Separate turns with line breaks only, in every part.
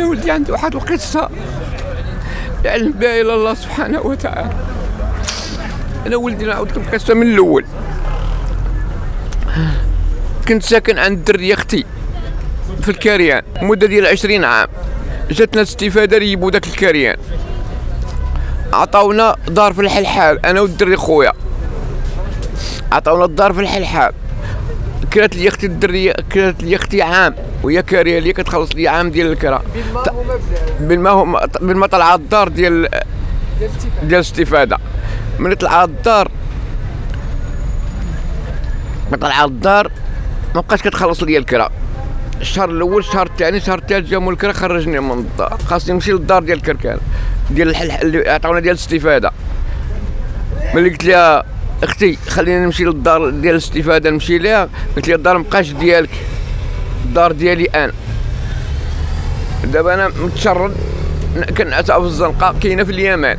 ولدي عنده واحد القصة. يعلم بها إلى الله سبحانه وتعالى. أنا ولدي نعاود لكم القصة من الأول. كنت ساكن عند دري أختي في الكاريان مدة ديال 20 عام. جاتنا استفاده ريبو داك الكاريان. عطاونا دار في الحلحال أنا والدري خويا. عطاونا الدار في الحلحال. كرات لي أختي الدرية كرات لي أختي عام وهي كارية لي كتخلص لي عام ديال الكرا. بالماء بالماء طلع الدار ديال ديال الاستفاده من طلع الدار من طلع الدار ما بقاش كتخلص لي الكرا. الشهر الأول الشهر الثاني الشهر الثالث جا مول الكرا خرجني من الدار. خاصني نمشي للدار ديال الكركان ديال الحل اللي عطاونا ديال الاستفاده ملي قلت لها أختي خلينا نمشي للدار ديال الاستفادة نمشي ليها. قلت لها الدار مابقاش ديالك. الدار ديالي أنا. دابا أنا متشرد. كنعس في الزنقه كاينة في اليمن.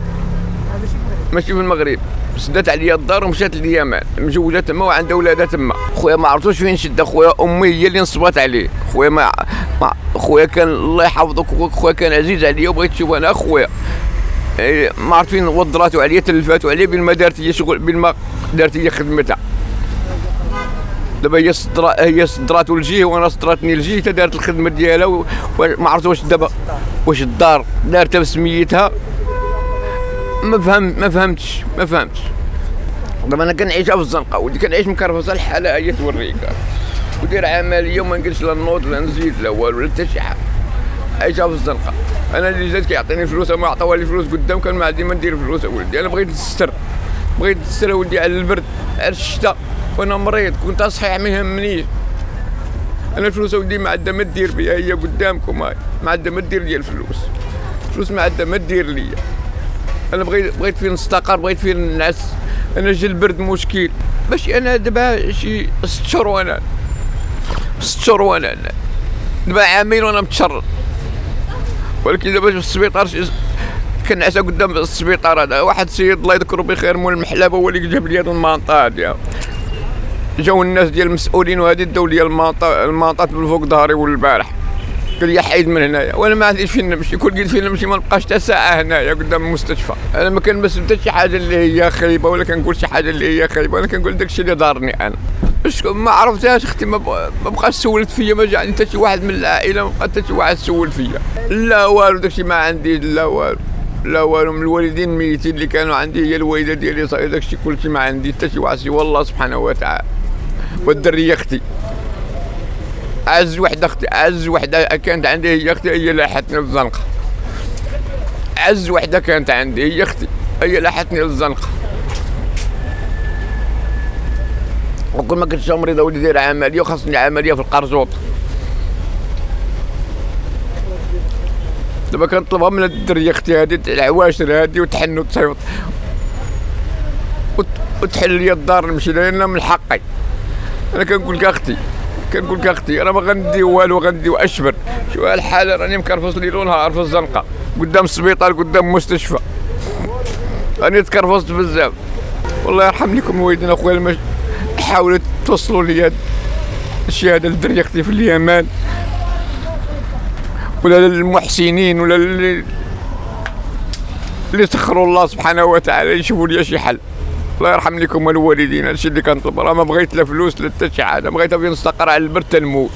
ماشي في المغرب. سدات عليا الدار ومشات لليمن. مجوجه تما وعندها ولادها تما. خويا ما عرفتوش فين شد خويا أمي هي اللي نصبات عليه. خويا ما, ما خويا كان الله يحفظك خويا كان عزيز عليا وبغيت نشوف أنا خويا ما عرفت فين وضراتو عليا تلفاتو عليا بين ما دارت هي شغل بين ما دارت هي خدمتها. دابا هي صدرا هي صدراتو الجيه وأنا صدراتني الجيه حتى دارت الخدمة ديالها وما عرفت واش دابا واش الدار دارتها بسميتها. ما فهم ما فهمتش ما فهمتش. دابا أنا كنعيش في الزنقة ولدي كنعيش مكرفصه الحالة هي توريك. ودير عملية وما نقلش لا نوض لا نزيد لا والو لا حتى شي حاجة. عايشة في الزنقة. أنا اللي جات كيعطيني فلوس ما عطاوها لي فلوس قدام كان ما عندي ما ندير فلوس ولدي أنا بغيت نستر بغيت نستر ولدي على البرد على الشتاء وأنا مريض كنت صحيح ما يهمنيش. أنا الفلوس ولدي ما عندها ما دير بها هي قدامكم هاي. ما عندها ما دير لي الفلوس. الفلوس ما عندها ما دير لي أنا بغيت بغيت فين نستقر بغيت فين نعس. أنا جا البرد مشكل. باش أنا دابا شي ست شهور وأنا ست شهور وأنا دابا عامين وأنا متشرد. ولكن دابا في السبيطار كنعسى قدام السبيطار هذا. واحد السيد الله يذكره بخير مول المحلبة هو اللي جاب لي هذه المنطقة هذه. جاو الناس ديال المسؤولين وهذه داو لي المنطقة بالفوق ظهري والبارح. قال لي حيد من هنايا. وأنا ما عنديش فين نمشي. كل قلت فين نمشي ما نبقاش حتى ساعة هنايا قدام المستشفى. أنا ما كنبس حتى شي حاجة اللي هي خايبة ولا كنقول شي حاجة اللي هي خايبة. أنا كنقول داك الشيء اللي دارني أنا. ما عرفتهاش أختي ما بقاش سولت فيا ما جاني حتى شي واحد من العائلة ما بقى حتى شي واحد سول فيا. لا والو داكشي ما عندي لا والو لا والو من الوالدين الميتين اللي كانوا عندي هي الوالدة ديالي صاير داكشي كلشي ما عندي حتى شي واحد سوى الله سبحانه وتعالى. والدريه أختي. أعز وحدة أختي أعز وحدة كانت عندي هي أختي هي لاحتني للزنقة. أعز وحدة كانت عندي هي أختي هي لاحتني للزنقة. وكل ما كنت مريضه ولي داير عملية وخاصني عملية في القرزوط. دابا كنطلبها من الدرية أختي هذه العواشر هذه وتحن تصيفط وتحل لي الدار نمشي لها من حقي. أنا كنقول لك أختي كنقول لك أختي أنا ما غندي والو غندي أشبر. شو الحاله راني مكرفص ليل ونهار في الزنقة. قدام السبيطار قدام مستشفى. راني تكرفصت بزاف. والله يرحم لكم الوالدين أخويا المش... حاولوا توصلوا لي الشهاده لدري أختي في اليمن. ولا للمحسنين ولا اللي اللي سخروا الله سبحانه وتعالى يشوفوا لي شي حل. الله يرحم لكم الوالدين هادشي اللي كنطلب. راه ما بغيت لا فلوس لا حتى شي حاجة. بغيت نستقر على البرد تنموت.